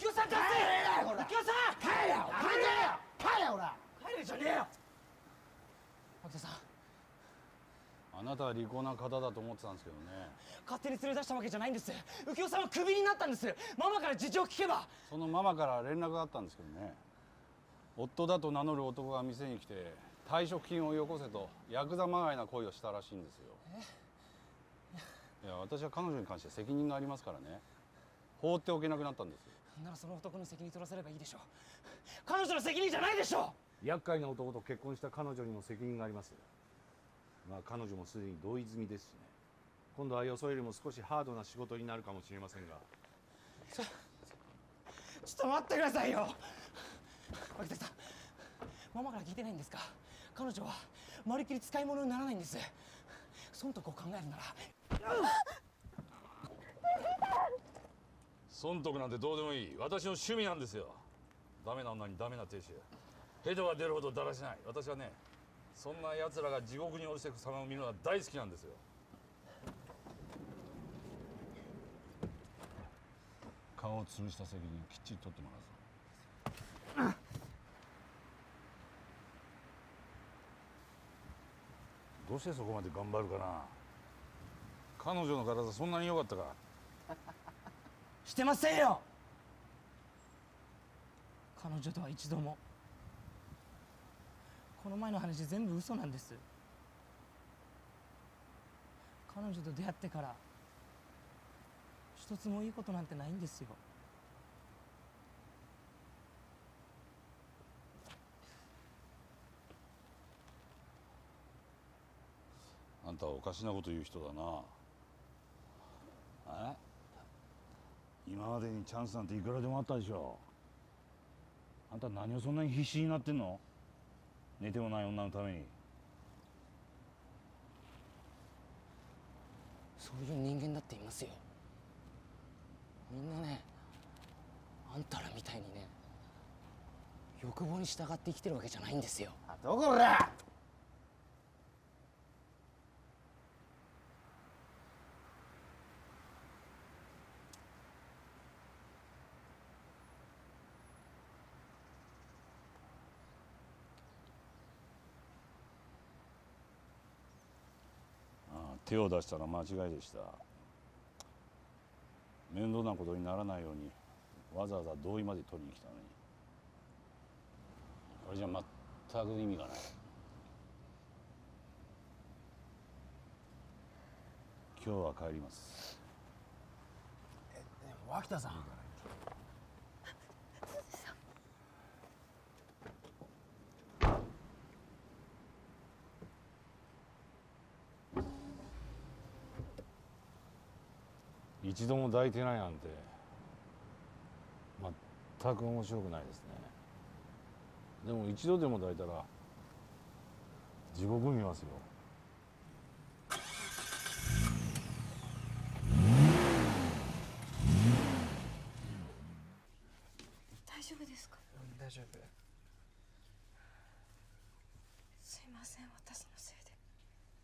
浮世さん。帰れほら浮世さん。帰れよ帰れよ帰れほら帰れじゃねえよ浮世さん。あなたは利口な方だと思ってたんですけどね。勝手に連れ出したわけじゃないんです。浮世さんはクビになったんです。ママから事情聞けばそのママから連絡があったんですけどね。夫だと名乗る男が店に来て退職金をよこせとヤクザまがいな行為をしたらしいんですよ。いや私は彼女に関して責任がありますからね放っておけなくなったんですならその男の責任取らせればいいでしょう。彼女の責任じゃないでしょ厄介な男と結婚した彼女にも責任があります。まあ彼女もすでに同意済みですしね。今度は予想よりも少しハードな仕事になるかもしれませんが。ちょっと待ってくださいよ！脇田さんママから聞いてないんですか？彼女はまるっきり使い物にならないんです。損得を考えるなら損得なんてどうでもいい。私の趣味なんですよ。ダメな女にダメな亭主。ヘドが出るほどだらしない。私はねそんな奴らが地獄に落ちていく様を見るのは大好きなんですよ。顔を潰した責任をきっちり取ってもらうぞ。どうしてそこまで頑張るかな。彼女の体そんなに良かったか。してませんよ。彼女とは一度も。この前の話全部嘘なんです。彼女と出会ってから一つもいいことなんてないんですよ。あんたはおかしなこと言う人だな。え？今までにチャンスなんていくらでもあったでしょあんた何をそんなに必死になってんの？寝てもない女のために。そういう人間だっていますよ。みんなねあんたらみたいにね欲望に従って生きてるわけじゃないんですよ。どこらああ手を出したら間違いでした。面倒なことにならないようにわざわざ同意まで取りに来たのに。これじゃ全く意味がない。今日は帰ります。え脇田さん。一度も抱いてないなんて全く面白くないですね。でも一度でも抱いたら地獄見ますよ。大丈夫ですか？大丈夫。すいません私のせい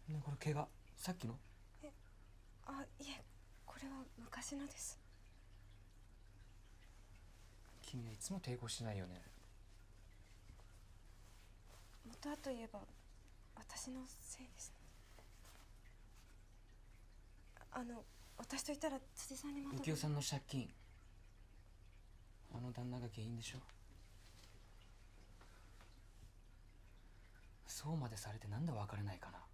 で。ねこれ怪我？さっきの？あいえ。これは昔のです。君はいつも抵抗しないよね。元はといえば私のせいです。あの私といたら辻さんにまた浮世さんの借金。あの旦那が原因でしょ。そうまでされてなんで別れないかな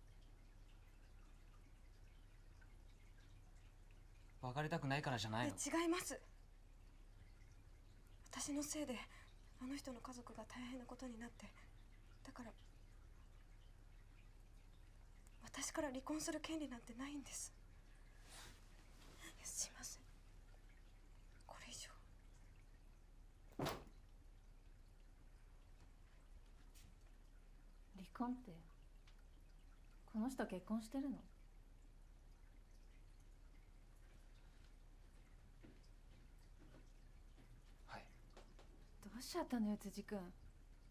別れたくないからじゃないの？え違います。私のせいであの人の家族が大変なことになって。だから私から離婚する権利なんてないんです。すいません。これ以上。離婚ってこの人結婚してるのはいどうしちゃったのよ辻君。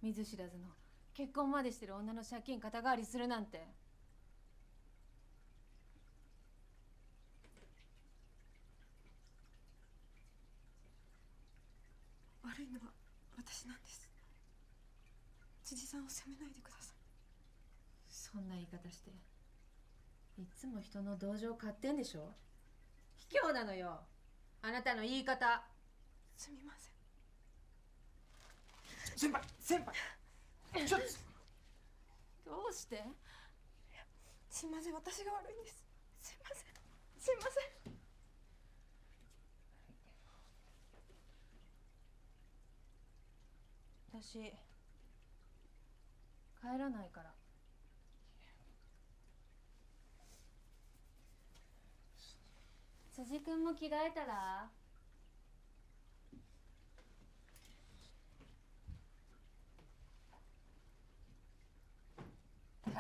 見ず知らずの。結婚までしてる女の借金肩代わりするなんて。悪いのは私なんです。辻さんを責めないでください。そんな言い方して。いつも人の同情を買ってんでしょ。卑怯なのよ。あなたの言い方。すみません先輩先輩。ちょっと。どうして？すみません私が悪いんです。すいません。すいません。私帰らないから。辻君も着替えたら？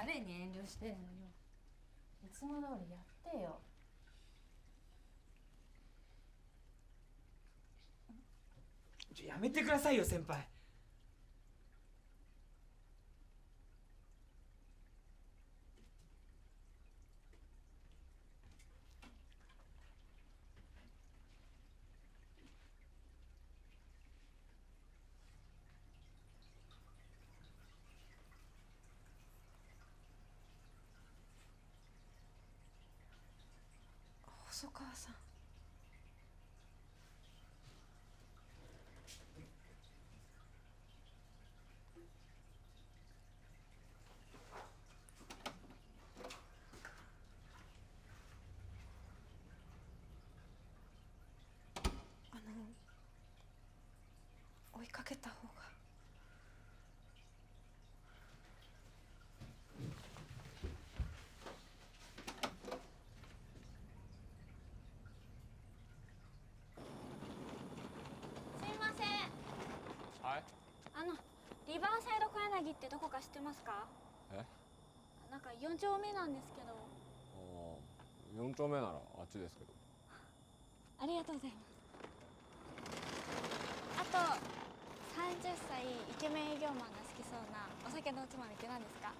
誰に遠慮してんのよいつも通りやってよ。ちょやめてくださいよ先輩。さん。あの追いかけた方がすいませんはいあのリバーサイってどこか知ってますか？え？なんか4丁目なんですけど。4丁目ならあっちですけど。ありがとうございます。あと30歳イケメン営業マンが好きそうなお酒のおつまみって何ですか？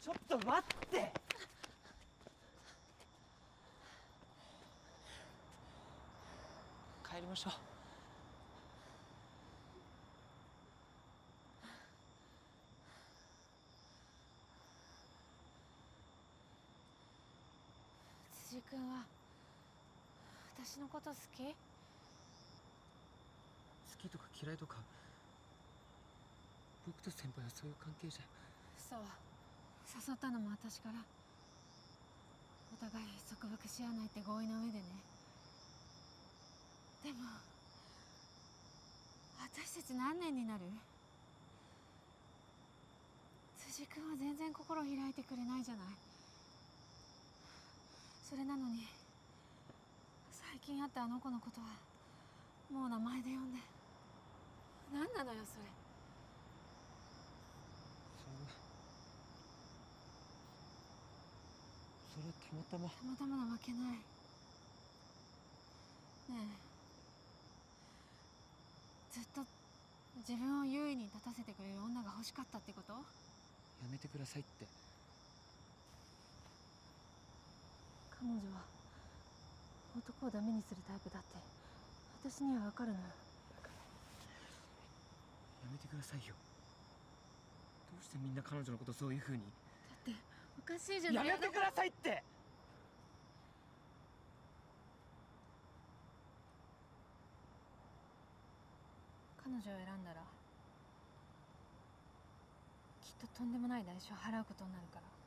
ちょっと待って帰りましょう。辻君は私のこと好き？好きとか嫌いとか僕と先輩はそういう関係じゃ。そう。誘ったのも私から。お互い束縛し合わないって合意の上でねでも私たち何年になる？辻君は全然心開いてくれないじゃない。それなのに最近会ったあの子のことはもう名前で呼んで。何なのよそれ。それはそれはたまたま。たまたまなわけない。ねえずっと自分を優位に立たせてくれる女が欲しかったってこと？やめてくださいって。彼女は男をダメにするタイプだって。私にはわかるのよ。やめてくださいよ。どうしてみんな彼女のことそういう風に？だっておかしいじゃないやめてくださいって女を選んだらきっととんでもない代償を払うことになるから。